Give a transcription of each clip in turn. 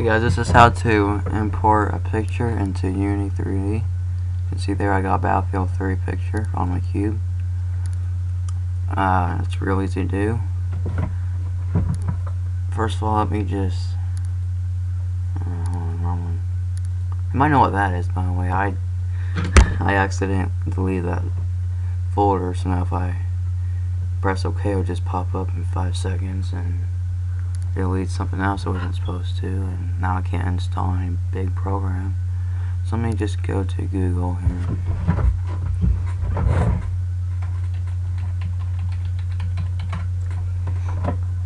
Hey guys, this is how to import a picture into Unity 3D. You can see there I got Battlefield 3 picture on my cube. Uh, it's real easy to do. First of all, let me just... Uh, on, wrong one. You might know what that is, by the way. I I accidentally deleted that folder, so now if I press OK, it'll just pop up in 5 seconds and delete something else I wasn't supposed to and now I can't install any big program. So let me just go to Google here.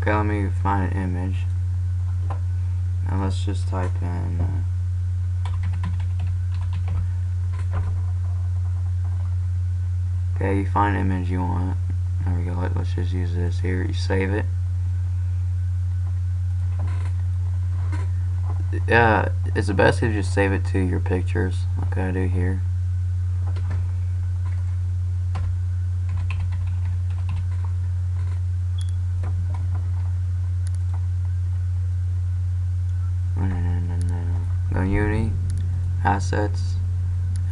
Okay let me find an image. Now let's just type in uh, okay you find an image you want. There we go Let, let's just use this here. You save it yeah, it's the best if you just save it to your pictures, like I do here. Go Unity, Assets,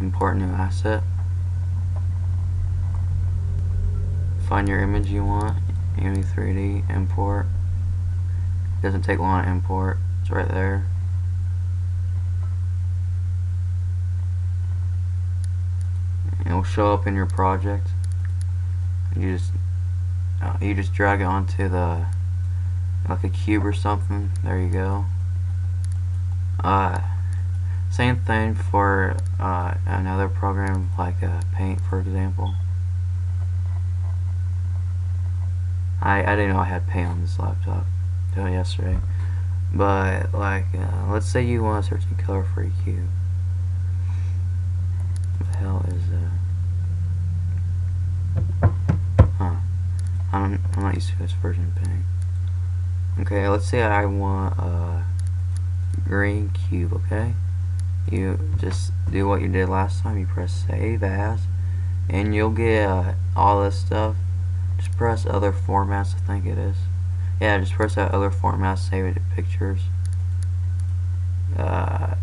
Import New Asset. Find your image you want, Unity 3D, Import. Doesn't take long to import, it's right there. It'll show up in your project. You just uh, you just drag it onto the like a cube or something. There you go. Uh, same thing for uh, another program like uh, paint for example. I, I didn't know I had paint on this laptop until yesterday. But like uh, let's say you want to search a color for a cube. What the hell is that I'm, I'm not used to this version of Paint. Okay, let's say I want a green cube, okay? You just do what you did last time. You press save as, and you'll get uh, all this stuff. Just press other formats, I think it is. Yeah, just press that other format, save it to pictures. Uh,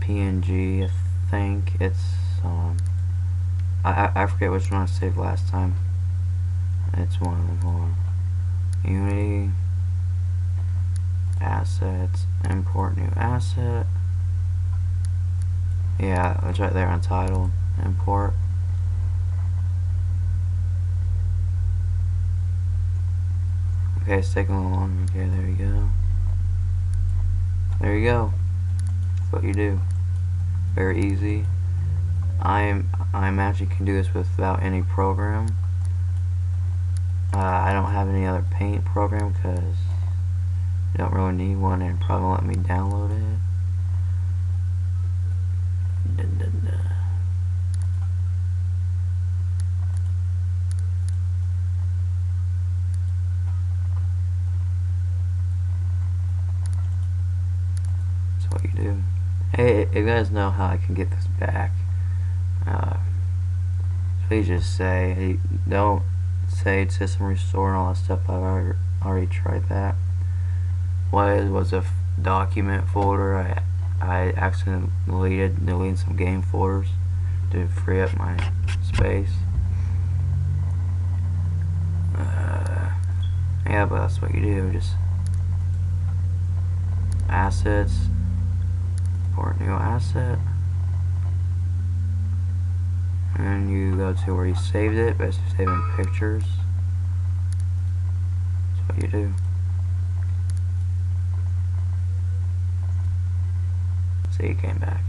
PNG, I think it's, um, I, I forget which one I saved last time. It's one of. Hold. Unity assets import new asset. Yeah, it's right there Untitled import. Okay, it's taking a little longer. Okay, there you go. There you go. That's what you do. Very easy. I'm I imagine you can do this without any program. Uh, I don't have any other paint program because you don't really need one and probably let me download it. Dun, dun, dun. That's what you do. Hey, if you guys know how I can get this back, uh, please just say, hey, don't say system restore and all that stuff. I've already, already tried that. What was a document folder. I I accidentally deleted deleting some game folders to free up my space. Uh, yeah, but that's what you do. Just assets, import new asset and you go to where you saved it, best save in pictures. That's what you do. So you came back.